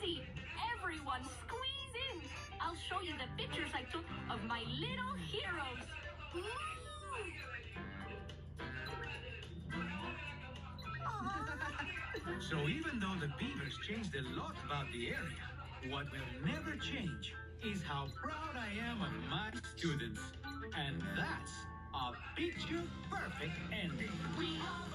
Everyone, squeeze in. I'll show you the pictures I took of my little heroes. So even though the beavers changed a lot about the area, what will never change is how proud I am of my students. And that's a picture perfect ending. We all